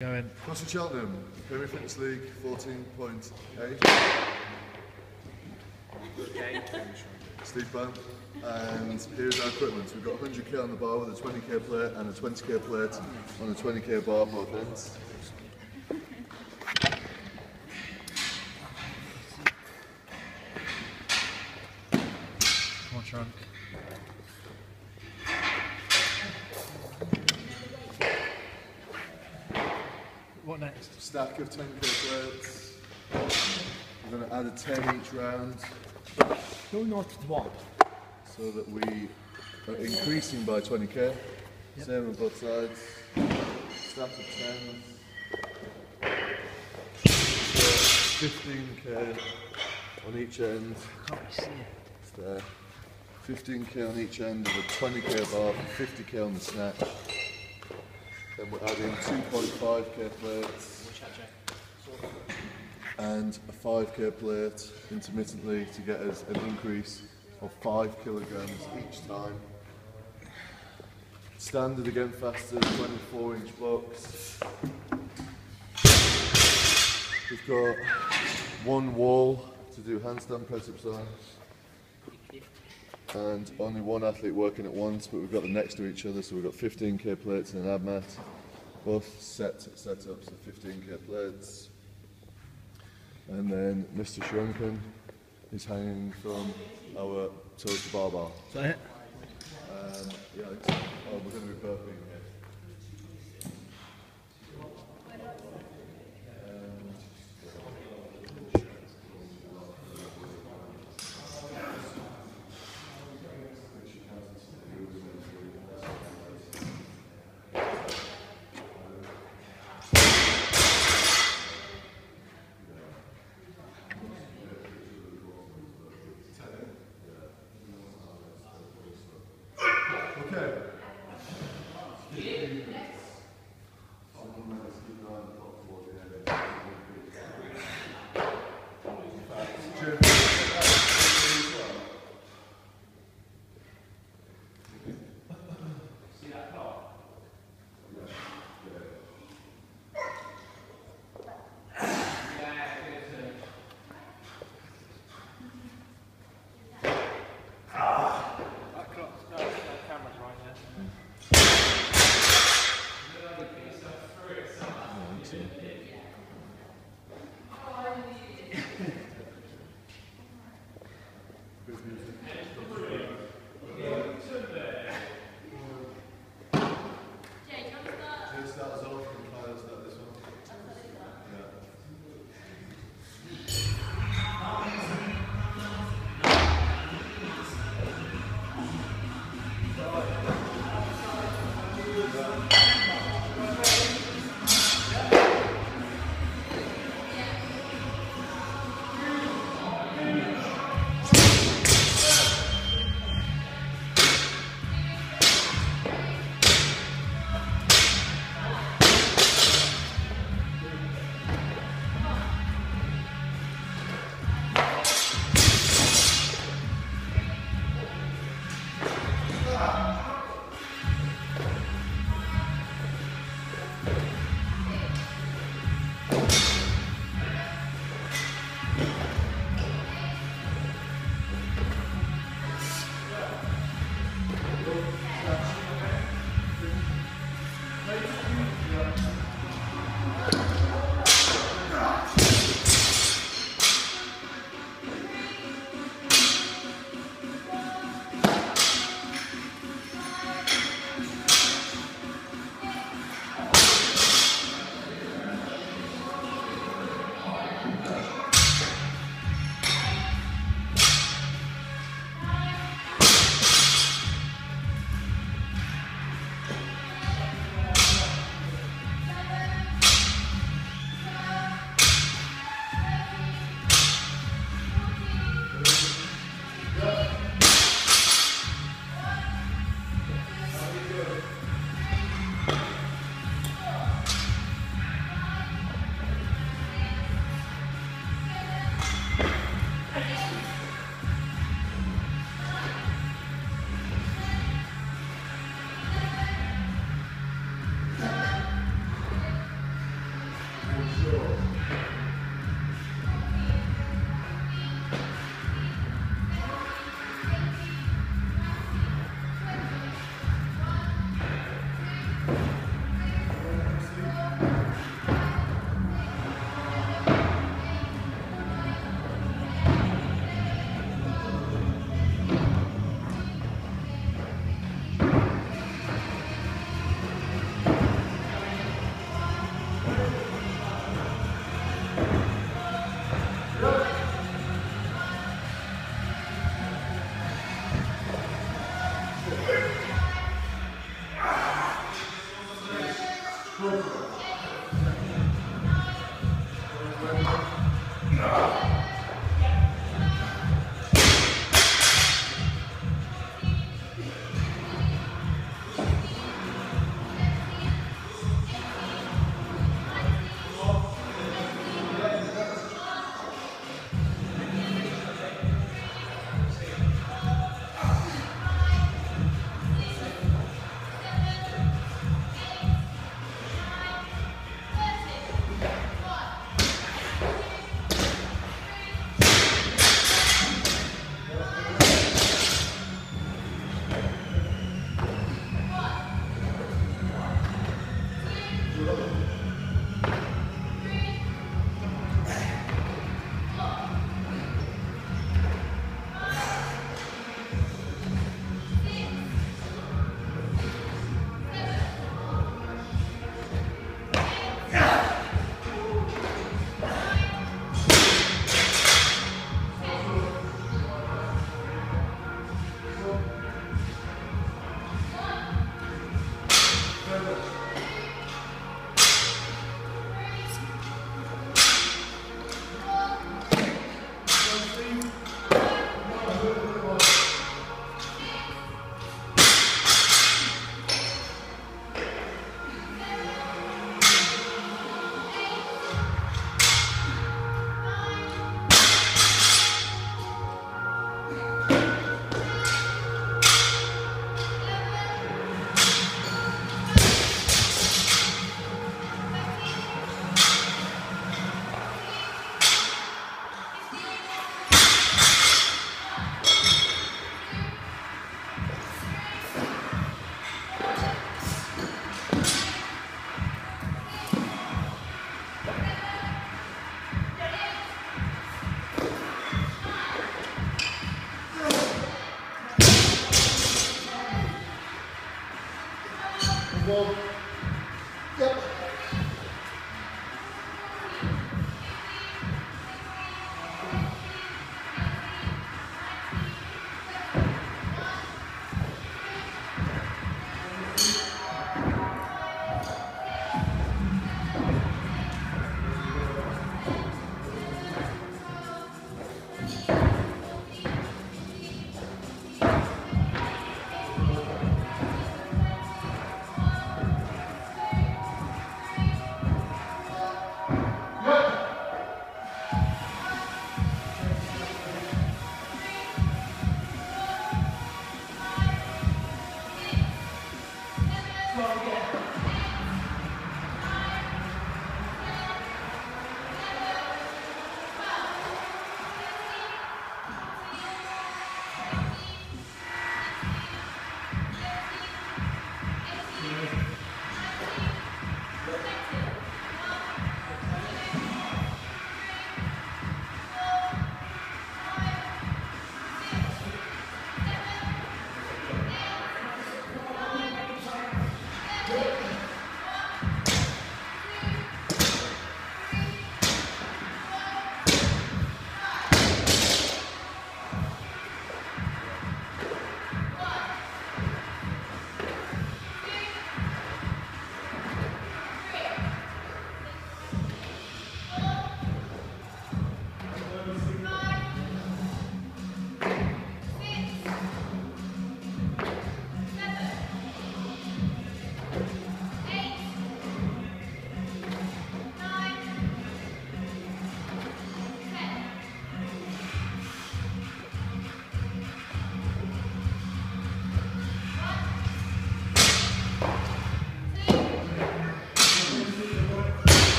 Going. CrossFit Cheltenham, Premier Fitness League 14.8. Steve Bunn. And here's our equipment. We've got 100k on the bar with a 20k plate and a 20k plate on a 20k bar both ends. Come on, Trunk. Next? Of 10k plates. We're going to add a 10 each round Do not what? so that we are increasing by 20k. Same on both sides. Stack of 10s. 15k on each end. Can't see it. It's there. 15k on each end of a 20k bar, 50k on the snatch. Then we're adding 2.5k plates and a 5k plate intermittently to get us an increase of 5 kilograms each time. Standard again faster, 24 inch blocks. We've got one wall to do handstand press ups on and only one athlete working at once, but we've got them next to each other, so we've got 15k plates and an ab mat, both set setups of 15k plates. And then Mr. Shorunke is hanging from our toes to bar bar. Is that it? Um, yeah, oh, we're going to be burping Who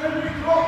Schön die Glocke!